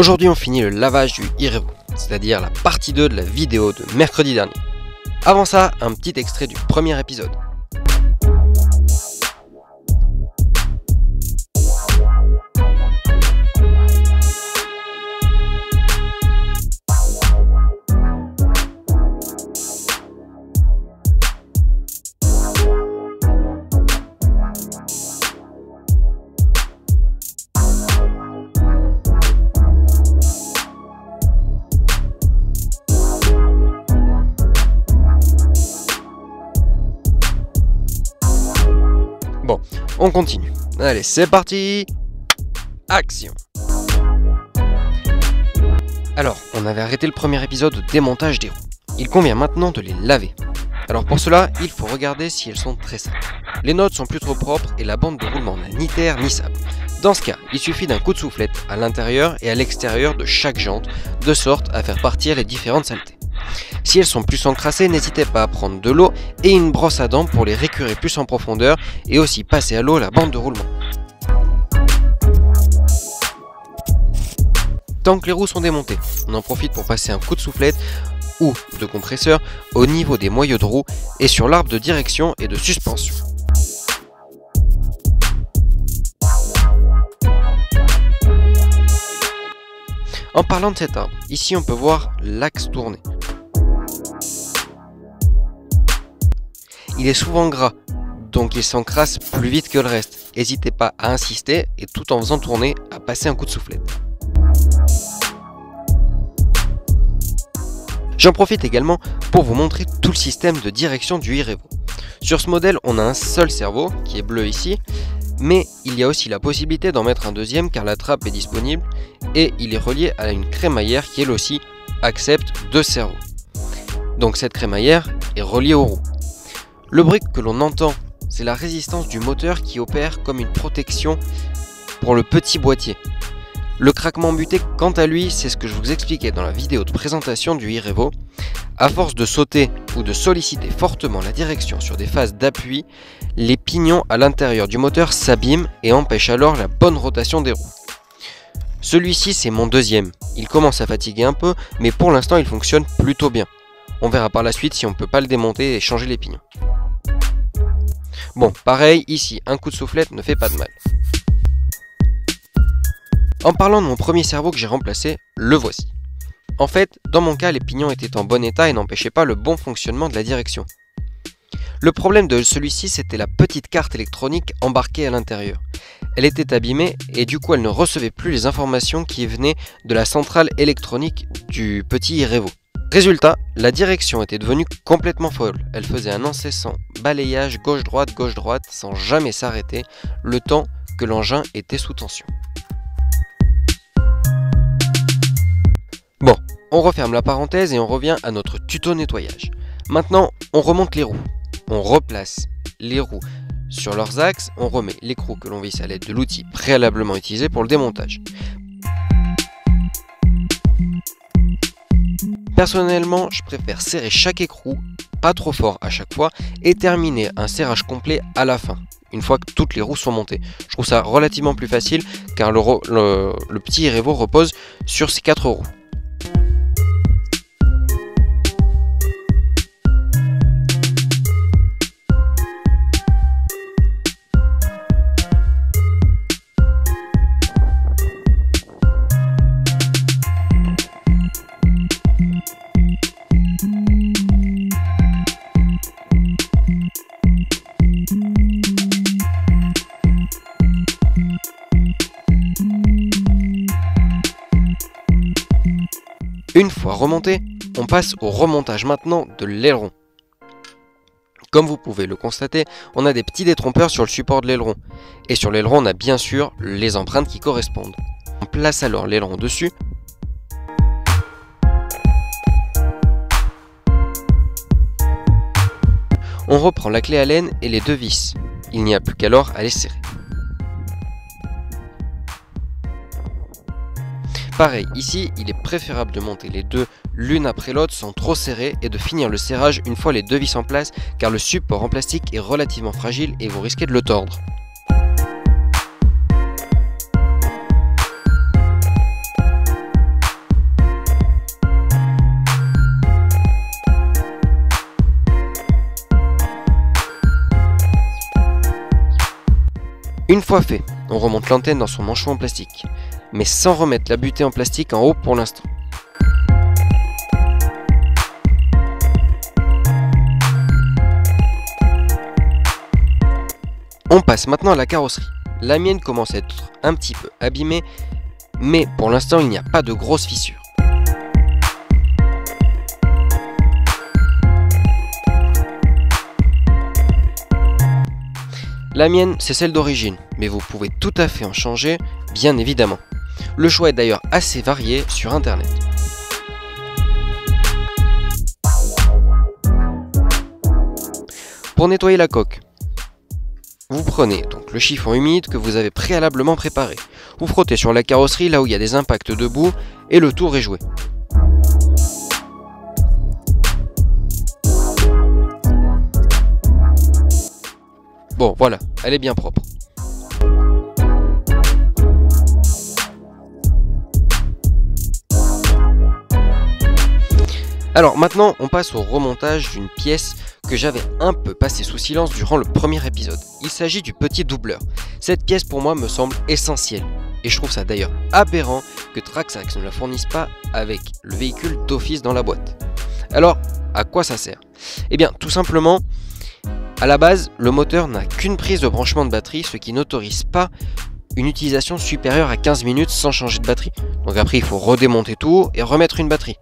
Aujourd'hui on finit le lavage du Irevo, c'est-à-dire la partie 2 de la vidéo de mercredi dernier. Avant ça, un petit extrait du premier épisode. On continue. Allez, c'est parti Action Alors, on avait arrêté le premier épisode de démontage des roues. Il convient maintenant de les laver. Alors pour cela, il faut regarder si elles sont très sales. Les notes sont plus trop propres et la bande de roulement n'a ni terre ni sable. Dans ce cas, il suffit d'un coup de soufflette à l'intérieur et à l'extérieur de chaque jante, de sorte à faire partir les différentes saletés. Si elles sont plus encrassées, n'hésitez pas à prendre de l'eau et une brosse à dents pour les récurer plus en profondeur et aussi passer à l'eau la bande de roulement. Tant que les roues sont démontées, on en profite pour passer un coup de soufflette ou de compresseur au niveau des moyeux de roue et sur l'arbre de direction et de suspension. En parlant de cet arbre, ici on peut voir l'axe tourné. Il est souvent gras, donc il s'encrasse plus vite que le reste. N'hésitez pas à insister et tout en faisant tourner, à passer un coup de soufflette. J'en profite également pour vous montrer tout le système de direction du Irevo. Sur ce modèle, on a un seul cerveau, qui est bleu ici, mais il y a aussi la possibilité d'en mettre un deuxième car la trappe est disponible et il est relié à une crémaillère qui elle aussi accepte deux cerveaux. Donc cette crémaillère est reliée aux roues. Le bruit que l'on entend, c'est la résistance du moteur qui opère comme une protection pour le petit boîtier. Le craquement buté, quant à lui, c'est ce que je vous expliquais dans la vidéo de présentation du Irevo. À force de sauter ou de solliciter fortement la direction sur des phases d'appui, les pignons à l'intérieur du moteur s'abîment et empêchent alors la bonne rotation des roues. Celui-ci c'est mon deuxième, il commence à fatiguer un peu, mais pour l'instant il fonctionne plutôt bien. On verra par la suite si on peut pas le démonter et changer les pignons. Bon, pareil, ici, un coup de soufflette ne fait pas de mal. En parlant de mon premier cerveau que j'ai remplacé, le voici. En fait, dans mon cas, les pignons étaient en bon état et n'empêchaient pas le bon fonctionnement de la direction. Le problème de celui-ci, c'était la petite carte électronique embarquée à l'intérieur. Elle était abîmée et du coup, elle ne recevait plus les informations qui venaient de la centrale électronique du petit Irevo. Résultat, la direction était devenue complètement folle. Elle faisait un incessant balayage gauche-droite, gauche-droite, sans jamais s'arrêter, le temps que l'engin était sous tension. Bon, on referme la parenthèse et on revient à notre tuto nettoyage. Maintenant, on remonte les roues. On replace les roues sur leurs axes, on remet l'écrou que l'on visse à l'aide de l'outil préalablement utilisé pour le démontage. Personnellement, je préfère serrer chaque écrou, pas trop fort à chaque fois, et terminer un serrage complet à la fin, une fois que toutes les roues sont montées. Je trouve ça relativement plus facile car le, petit Revo repose sur ces quatre roues. Une fois remonté, on passe au remontage maintenant de l'aileron. Comme vous pouvez le constater, on a des petits détrompeurs sur le support de l'aileron. Et sur l'aileron, on a bien sûr les empreintes qui correspondent. On place alors l'aileron dessus. On reprend la clé Allen et les deux vis. Il n'y a plus qu'alors à les serrer. Pareil, ici, il est préférable de monter les deux l'une après l'autre sans trop serrer et de finir le serrage une fois les deux vis en place car le support en plastique est relativement fragile et vous risquez de le tordre. Une fois fait, on remonte l'antenne dans son manchon en plastique mais sans remettre la butée en plastique en haut pour l'instant. On passe maintenant à la carrosserie. La mienne commence à être un petit peu abîmée, mais pour l'instant il n'y a pas de grosses fissures. La mienne, c'est celle d'origine, mais vous pouvez tout à fait en changer, bien évidemment. Le choix est d'ailleurs assez varié sur internet. Pour nettoyer la coque, vous prenez donc le chiffon humide que vous avez préalablement préparé. Vous frottez sur la carrosserie là où il y a des impacts de boue et le tour est joué. Bon voilà, elle est bien propre. Alors maintenant, on passe au remontage d'une pièce que j'avais un peu passé sous silence durant le premier épisode. Il s'agit du petit doubleur. Cette pièce pour moi me semble essentielle. Et je trouve ça d'ailleurs aberrant que Traxax ne la fournisse pas avec le véhicule d'office dans la boîte. Alors, à quoi ça sert? Eh bien, tout simplement, à la base, le moteur n'a qu'une prise de branchement de batterie, ce qui n'autorise pas une utilisation supérieure à 15 minutes sans changer de batterie. Donc après, il faut redémonter tout et remettre une batterie.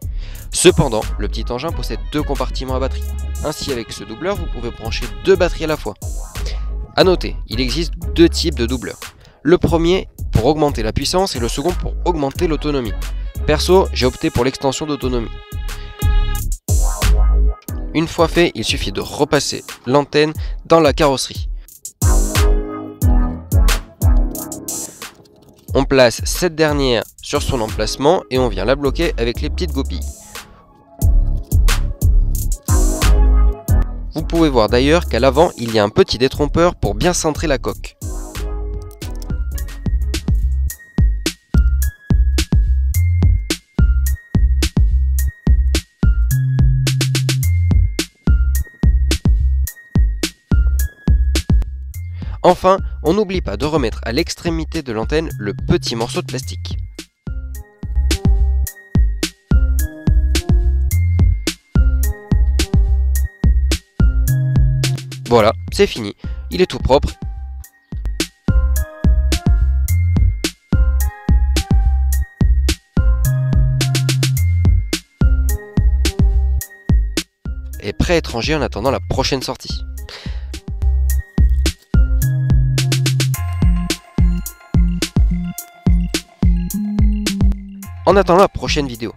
Cependant, le petit engin possède deux compartiments à batterie. Ainsi, avec ce doubleur, vous pouvez brancher deux batteries à la fois. A noter, il existe deux types de doubleurs. Le premier pour augmenter la puissance et le second pour augmenter l'autonomie. Perso, j'ai opté pour l'extension d'autonomie. Une fois fait, il suffit de repasser l'antenne dans la carrosserie. On place cette dernière sur son emplacement et on vient la bloquer avec les petites goupilles. Vous pouvez voir d'ailleurs qu'à l'avant, il y a un petit détrompeur pour bien centrer la coque. Enfin, on n'oublie pas de remettre à l'extrémité de l'antenne le petit morceau de plastique. Voilà, c'est fini. Il est tout propre. Et prêt à rangé en attendant la prochaine sortie. En attendant la prochaine vidéo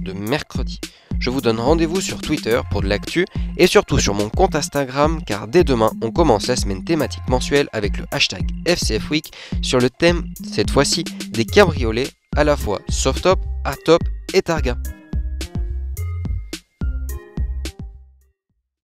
de mercredi, je vous donne rendez-vous sur Twitter pour de l'actu et surtout sur mon compte Instagram car dès demain on commence la semaine thématique mensuelle avec le hashtag FCF Week sur le thème cette fois-ci des cabriolets à la fois soft-top, hard-top et targa.